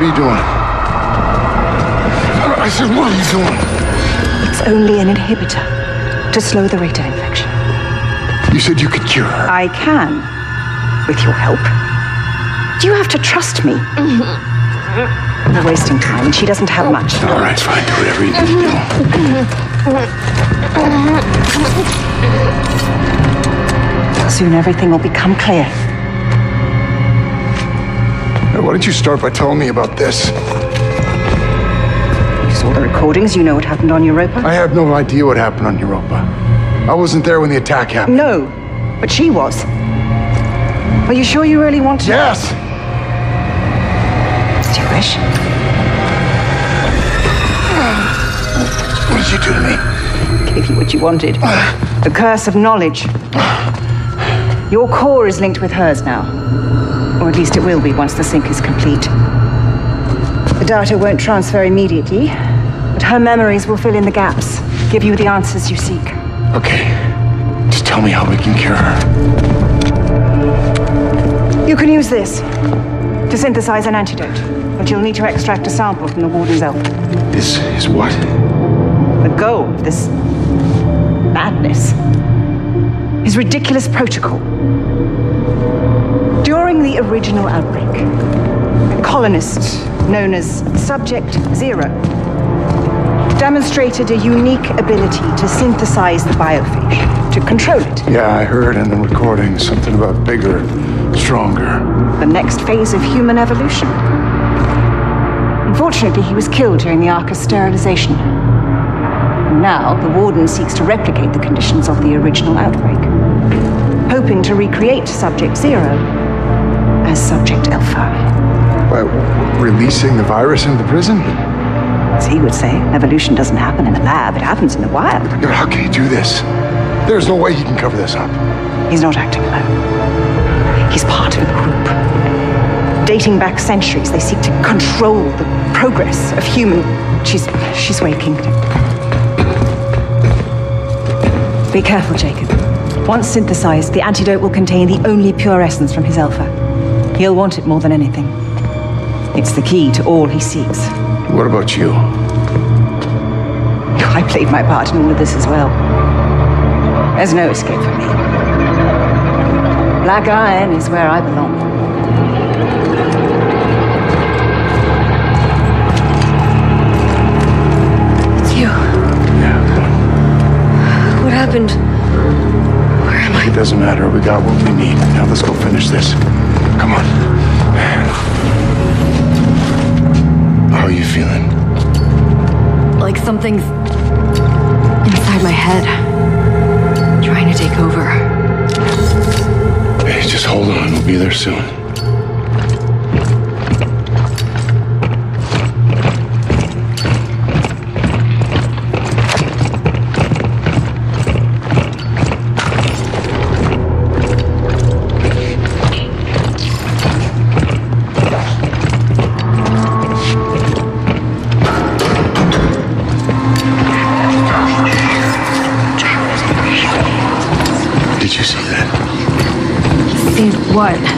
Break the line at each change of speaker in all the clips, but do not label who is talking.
what are you doing? I said, what are you doing?
It's only an inhibitor to slow the rate of infection.
You said you could cure her.
I can, with your help. Do you have to trust me? We're wasting time, and she doesn't have much.
All right, fine. Do whatever you need to do.
Soon everything will become clear.
Why don't you start by telling me about this?
You saw the recordings, you know what happened on Europa.
I have no idea what happened on Europa. I wasn't there when the attack happened.
No, but she was. Are you sure you really want to?
Yes!
As you wish.
What did you do to me?
Gave you what you wanted. The curse of knowledge. Your core is linked with hers now. Or at least it will be once the sync is complete. The data won't transfer immediately, but her memories will fill in the gaps, give you the answers you seek.
Okay. Just tell me how we can cure her.
You can use this to synthesize an antidote, but you'll need to extract a sample from the warden's elf.
This is what?
The goal of this madness is the Callisto Protocol. During the original outbreak, a colonist known as Subject Zero demonstrated a unique ability to synthesize the biophage, to control it.
Yeah, I heard in the recording something about bigger, stronger.
the next phase of human evolution. Unfortunately, he was killed during the Arca sterilization. Now, the Warden seeks to replicate the conditions of the original outbreak, hoping to recreate Subject Zero as Subject Alpha.
By releasing the virus into the prison?
As he would say, evolution doesn't happen in the lab, it happens in the wild.
Yeah, How can he do this? There's no way he can cover this up.
He's not acting alone. He's part of a group. Dating back centuries, they seek to control the progress of human. She's. she's waking. Be careful, Jacob. Once synthesized, the antidote will contain the only pure essence from his alpha. He'll want it more than anything. It's the key to all he seeks.
What about you?
I played my part in all of this as well. There's no escape for me. Black Iron is where I belong.
It's you.
Yeah,
What happened? Where am I?
it doesn't matter. We got what we need. Now let's go finish this. Come on. How are you feeling?
Like something's inside my head. Trying to take over.
Hey, just hold on. We'll be there soon.
What?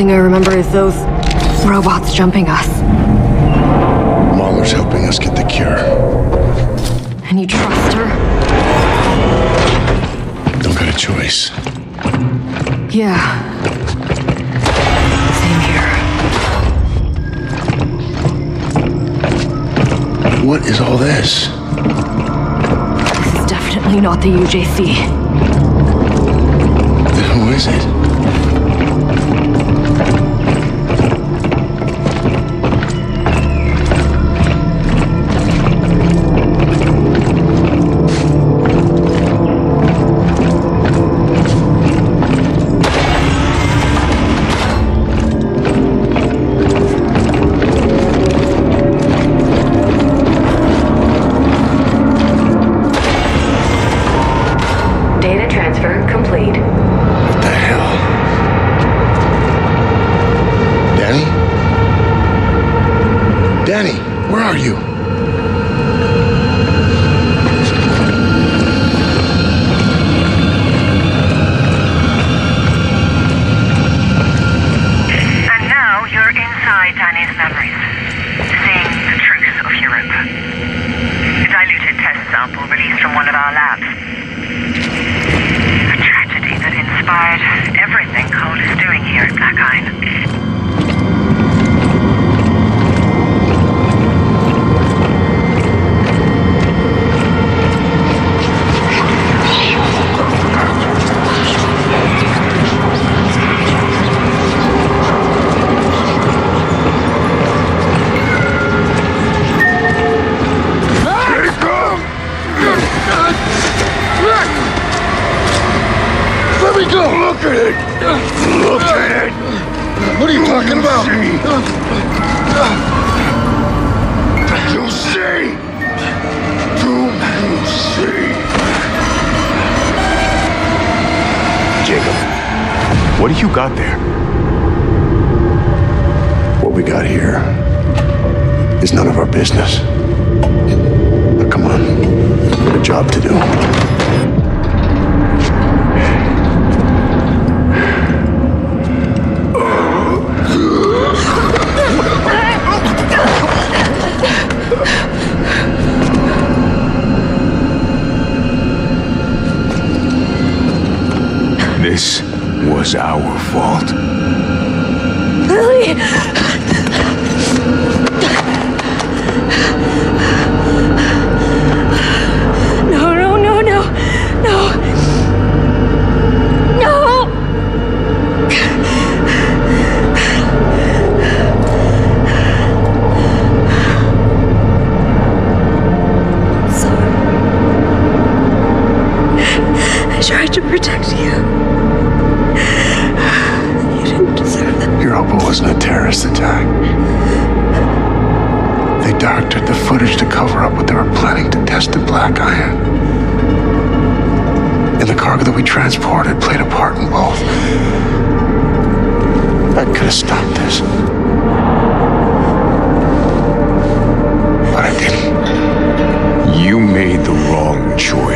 thing I remember is those robots jumping us.
Mahler's helping us get the cure.
And you trust her?
Don't got a choice.
Yeah.
What is all this?
This is definitely not the UJC.
Then who is it?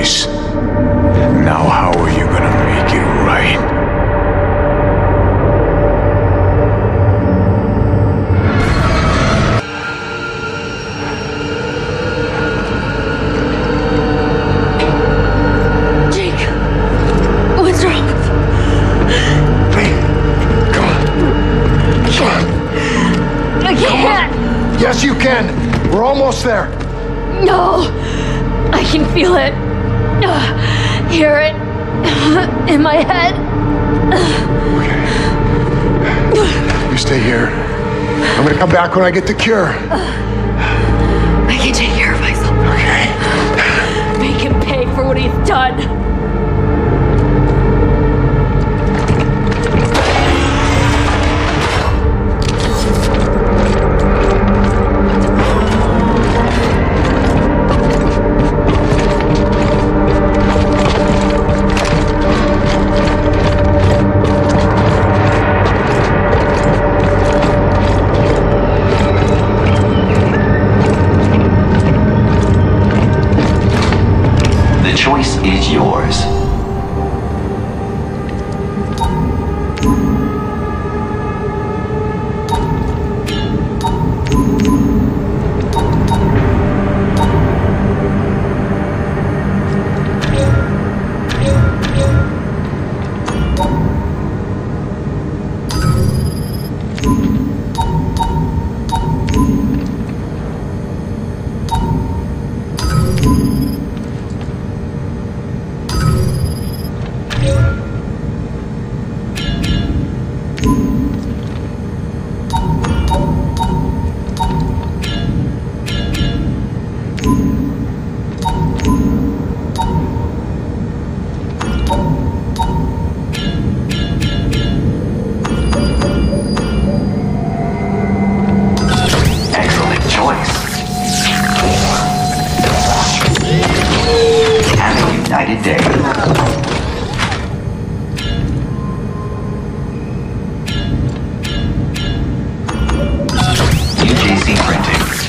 nós. back when I get the cure.
I can take care of myself.
Okay.
Make him pay for what he's done.
choice is yours.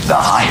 The highest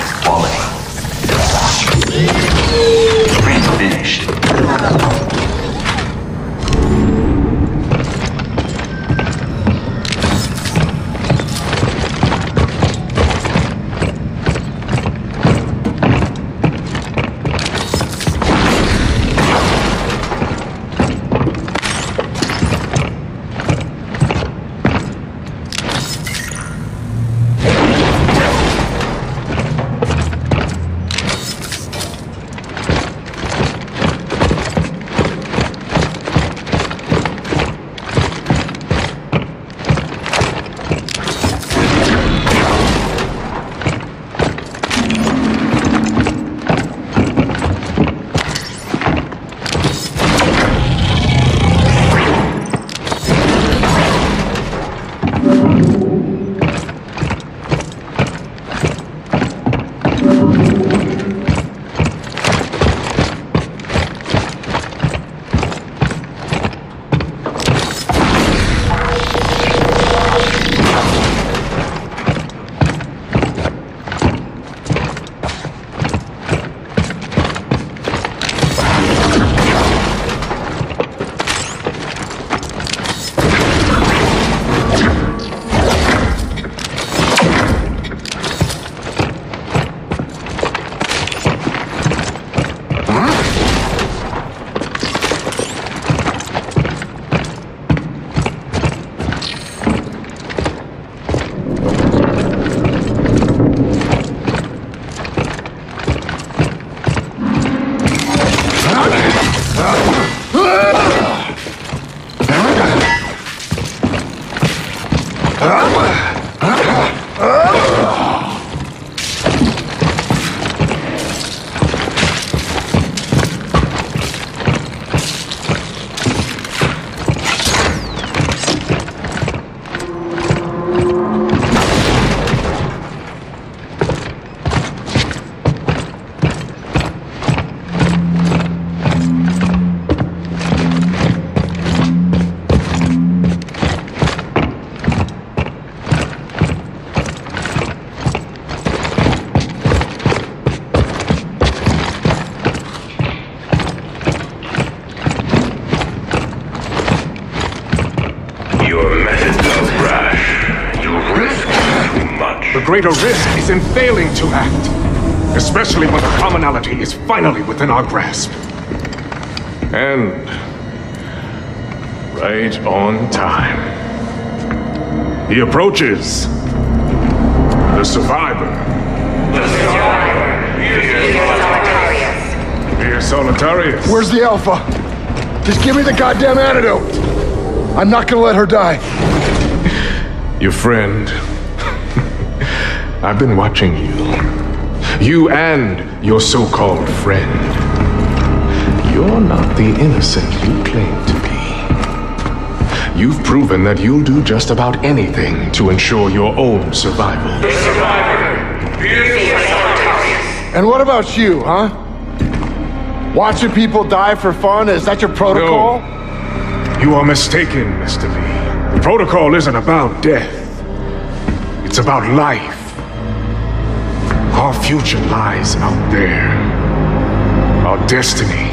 greater risk is in failing to act, especially when the commonality is finally within our grasp. And right on time. He approaches. The survivor. The survivor. Here, Solitarius.
Where's the Alpha? Just give me the goddamn antidote. I'm not gonna let her die.
Your friend. I've been watching you. You and your so called friend. You're not the innocent you claim to be. You've proven that you'll do just about anything to ensure your own survival.
And what about you, huh? Watching people die for fun? Is that your protocol? No.
You are mistaken, Mr. Lee. The protocol isn't about death, it's about life. Our future lies out there, our destiny.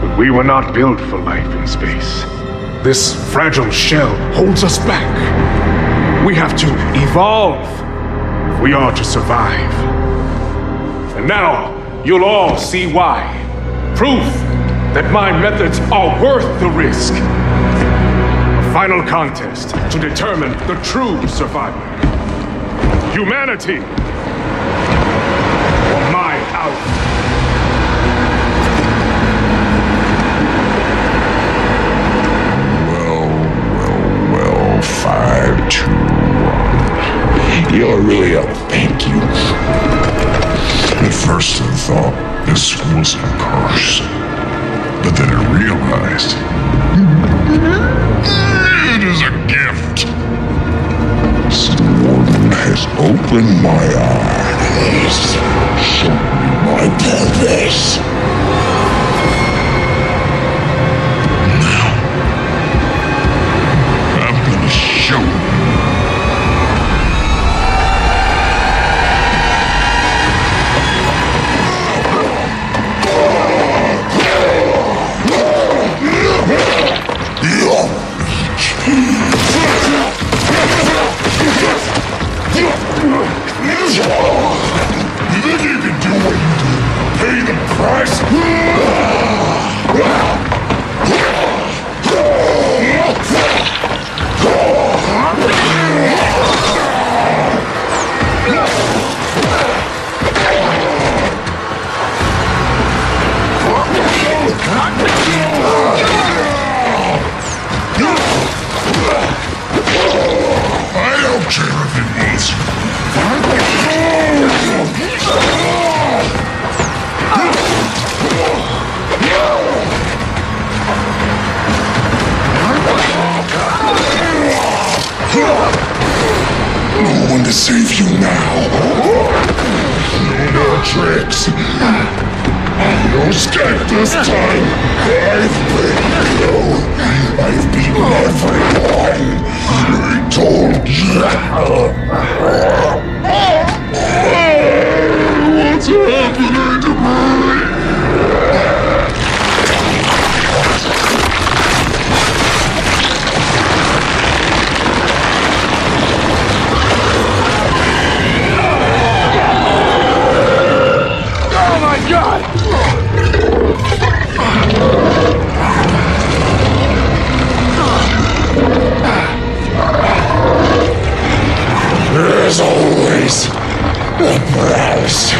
But we were not built for life in space. This fragile shell holds us back. We have to evolve if we are to survive. And now you'll all see why. Proof that my methods are worth the risk. A final contest to determine the true survivor. Humanity
are really a thank you. At first I thought this was a curse. But then I realized mm-hmm. it is a gift. The warden has opened my eyes. Show me my purpose. Now, I'm gonna show you. Save you now. No tricks. No escape this time. I've beaten you. I've beaten everyone. I told you. What's happening
god!
There's always a price.